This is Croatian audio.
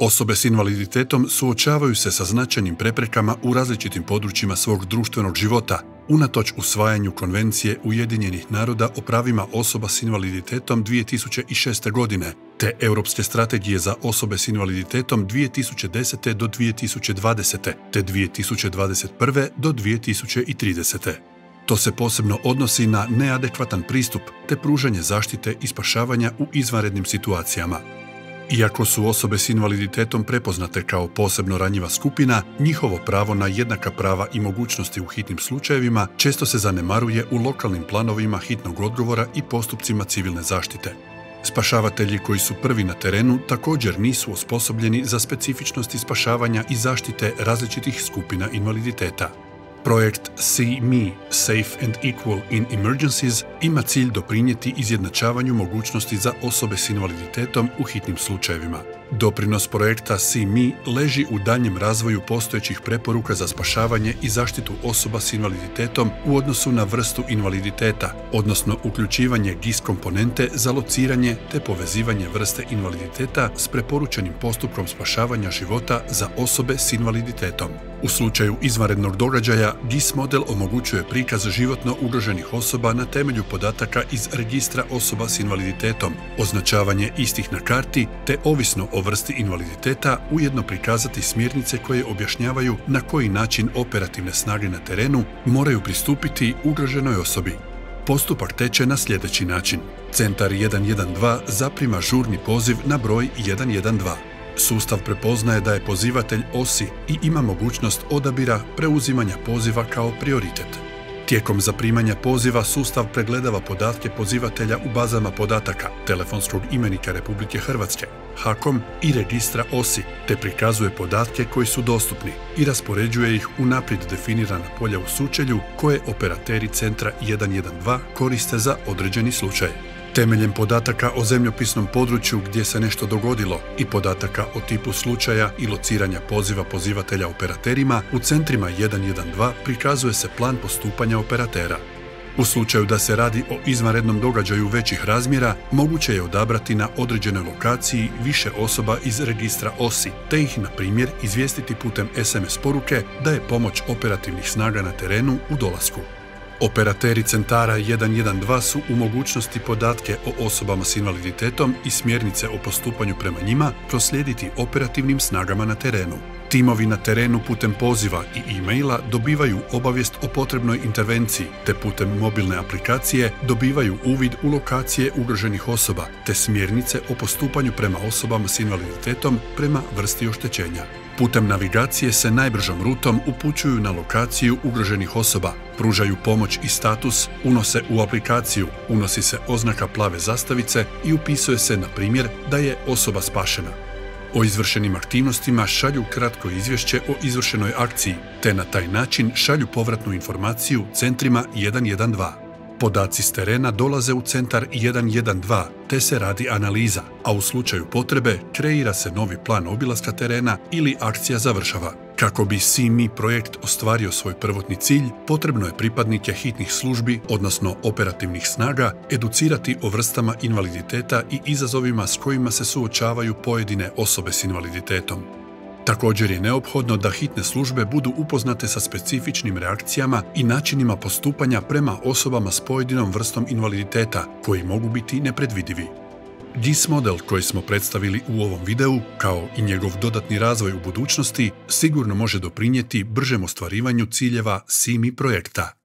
Osobe s invaliditetom suočavaju se sa značajnim preprekama u različitim područjima svog društvenog života, unatoč usvajanju Konvencije Ujedinjenih naroda o pravima osoba s invaliditetom 2006. godine, te Europske strategije za osobe s invaliditetom 2010. do 2020. te 2021. do 2030. To se posebno odnosi na neadekvatan pristup te pružanje zaštite i spašavanja u izvanrednim situacijama. Iako su osobe s invaliditetom prepoznate kao posebno ranjiva skupina, njihovo pravo na jednaka prava i mogućnosti u hitnim slučajevima često se zanemaruje u lokalnim planovima hitnog odgovora i postupcima civilne zaštite. Spašavatelji koji su prvi na terenu također nisu osposobljeni za specifičnosti spašavanja i zaštite različitih skupina invaliditeta. Projekt See Me, Safe and Equal in Emergencies ima cilj doprinijeti izjednačavanju mogućnosti za osobe s invaliditetom u hitnim slučajevima. Doprinos projekta See Me leži u daljem razvoju postojećih preporuka za spašavanje i zaštitu osoba s invaliditetom u odnosu na vrstu invaliditeta, odnosno uključivanje GIS komponente za lociranje te povezivanje vrste invaliditeta s preporučenim postupkom spašavanja života za osobe s invaliditetom. U slučaju izvanrednog događaja, GIS model omogućuje prikaz životno ugroženih osoba na temelju podataka iz registra osoba s invaliditetom, označavanje istih na karti, te ovisno o vrsti invaliditeta ujedno prikazati smjernice koje objašnjavaju na koji način operativne snage na terenu moraju pristupiti ugroženoj osobi. Postupak teče na sljedeći način. Centar 112 zaprima žurni poziv na broj 112. Sustav prepoznaje da je pozivatelj OSI i ima mogućnost odabira preuzimanja poziva kao prioritet. Tijekom zaprimanja poziva sustav pregledava podatke pozivatelja u bazama podataka telefonskog imenika Republike Hrvatske, HAKOM i registra OSI, te prikazuje podatke koji su dostupni i raspoređuje ih u naprijed definirana polja u sučelju koje operateri centra 112 koriste za određeni slučaj. Temeljem podataka o zemljopisnom području gdje se nešto dogodilo i podataka o tipu slučaja i lociranja poziva pozivatelja operaterima, u centrima 112 prikazuje se plan postupanja operatera. U slučaju da se radi o izvanrednom događaju većih razmjera, moguće je odabrati na određenoj lokaciji više osoba iz registra OSI, te ih, na primjer, izvijestiti putem SMS poruke da je pomoć operativnih snaga na terenu u dolasku. Operateri centara 112 su u mogućnosti podatke o osobama s invaliditetom i smjernice o postupanju prema njima proslijediti operativnim snagama na terenu. Timovi na terenu putem poziva i e-maila dobivaju obavijest o potrebnoj intervenciji, te putem mobilne aplikacije dobivaju uvid u lokacije ugroženih osoba, te smjernice o postupanju prema osobama s invaliditetom prema vrsti oštećenja. Putem navigacije se najbržom rutom upućuju na lokaciju ugroženih osoba, pružaju pomoć i status, unose u aplikaciju, unosi se oznaka plave zastavice i upisuje se, na primjer, da je osoba spašena. O izvršenim aktivnostima šalju kratko izvješće o izvršenoj akciji, te na taj način šalju povratnu informaciju centrima 112. Podaci s terena dolaze u centar 112 te se radi analiza, a u slučaju potrebe kreira se novi plan obilaska terena ili akcija završava. Kako bi CMI projekt ostvario svoj prvotni cilj, potrebno je pripadnike hitnih službi, odnosno operativnih snaga, educirati o vrstama invaliditeta i izazovima s kojima se suočavaju pojedine osobe s invaliditetom. Također je neophodno da hitne službe budu upoznate sa specifičnim reakcijama i načinima postupanja prema osobama s pojedinom vrstom invaliditeta, koji mogu biti nepredvidivi. GIS model koji smo predstavili u ovom videu, kao i njegov dodatni razvoj u budućnosti, sigurno može doprinijeti bržem ostvarivanju ciljeva SIMI projekta.